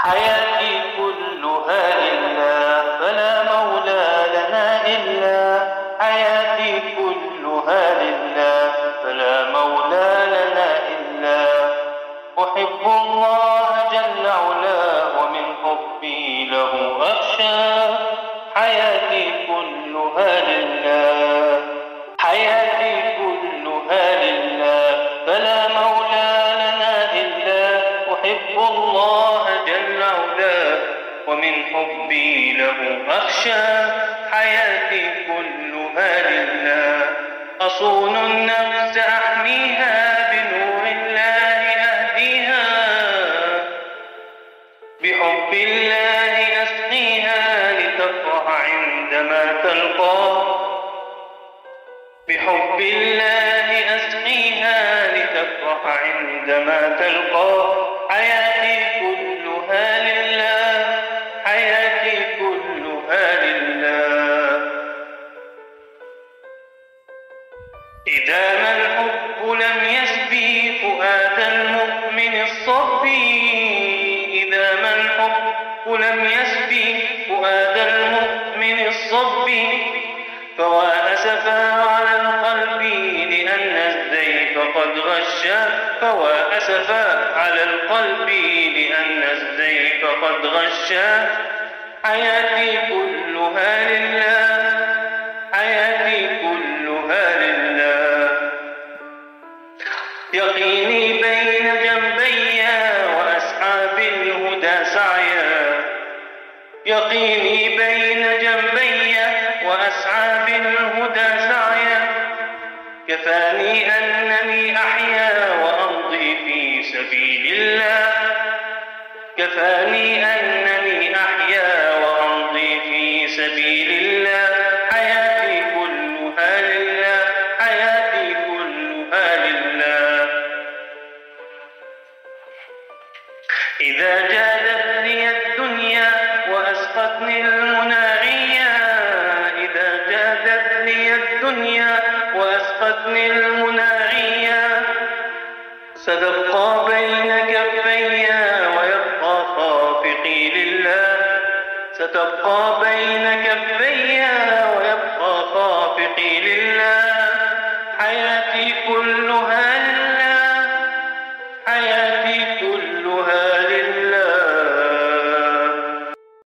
حياتي كلها لله فلا مولى لنا إلا. حياتي كلها لله فلا مولى لنا إلا. أحب الله جل علاه ومن حبي له أخشى. حياتي كلها لله. حياتي كلها لله فلا مولى لنا إلا. أحب الله ومن حبي له أخشى حياتي كلها لله. أصون النفس أحميها بنور الله أهديها. بحب الله أسقيها لتفرح عندما تلقاه بحب الله أسقيها لتفرح عندما تلقاه إذا ما الحب لم يسبي فؤاد المؤمن الصبي. إذا ما الحب لم يسبي فؤاد المؤمن الصبي. فوا أسفا على القلب لأن الزيف قد غشا فوا أسفا على القلب لأن الزيف قد غشا حياتي كلها لله. يقيني بين جنبي وأصحاب الهدى سعيا. يقيني بين جنبي وأصحاب الهدى سعيا. كفاني أنني أحيا وأمضي في سبيل الله. كفاني أنني أحيا وأمضي في سبيل الله إذا جادتني الدنيا وأسقطني المناعية إذا جادتني الدنيا وأسقطني المناعية ستبقى بين كفي ويبقى خافقي لله. ستبقى بين كفي ويبقى خافقي لله. حياتي كلها لله حياتي كلها